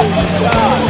Portugal!